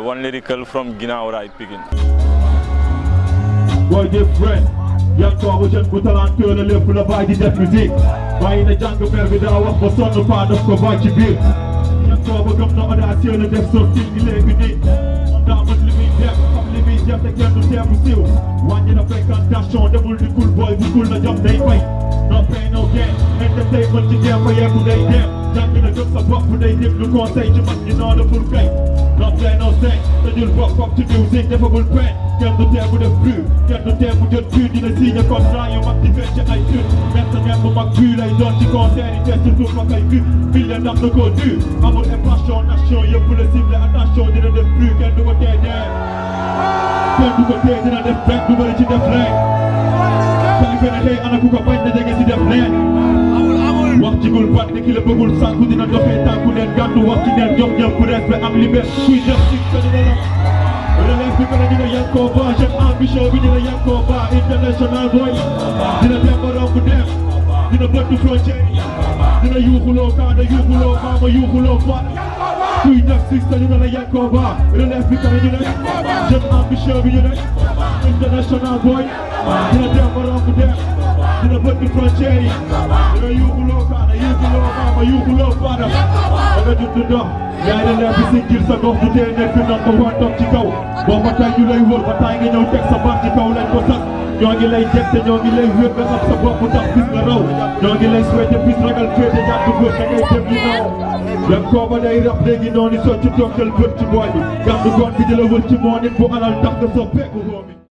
Michael from Ginaaw Raay Pikine Boy different yan kooku jeune bu talentueux la lépp la bàyyi di def musique bàyyi na jàng mer bi daa wax ba sonn pas daf ko bàyyi ci biir yan kooku gëm na audacieux la def sorti ni léegi nii moom daa mën li muy def xam li muy def te kenn du teemu siiw wàññi na fréquentation demul di kul boy bu kul la jom day fay no pain no gain entertainment ci dem ba yeggu day dem jàng na gëm sa bopp day déglu conseil ci mag ñi noonu pour kay no play no sing dañul bokk comme ci musique defagul peine kenn du tee bu def plus kenn du tee bu jot plus dina signé contrat yu mag di fecc ay tune personnel bu mag plus lay doon ci concert yi test tour fa kay vu mille ndax da koo du amul impression nation yëpp la cible attention dina def plus kenn du ko tee dee kenn du ko tee dina def rek du bëri ci def rek kalife ne tey ana ku ko bañ na jege si def leen wax jigul bat ni ki la bëggul sànku dina doxee tànku neen gàddu wax ci neen jox ñëpp respect am liberté. Kuy def ci ka dina la relève bi kana dina Yankoba jeune ambition bi dina Yankoba international boy. Dina dem ba dina bëtt frontière. Dina yuuxuloo kaada yuuxuloo maama yuuxuloo faat kuy def six ka dina la relève kana dina jeune ambition bi boy. Dina bëtt frontière. Nga dund ndox yaay da leer bi siggil sa gox du tee nekk nan ko fa toog ci kaw. Boo ma tay ñu lay wër ba tay nga ñëw teg sa baat kaw lañ ko sax. Ñoo ngi lay jeg te ñoo ngi lay wér nga xam sa bopp tax bis nga raw. Ñoo ngi lay souhaité bis ragal féete jàpp bët da ngay dem li naw dem koo ba day rab léegi noonu socc toggal bët ci booy bi. Gàmdu goon bi di la wër ci moo nit bu alal tax nga soppeeku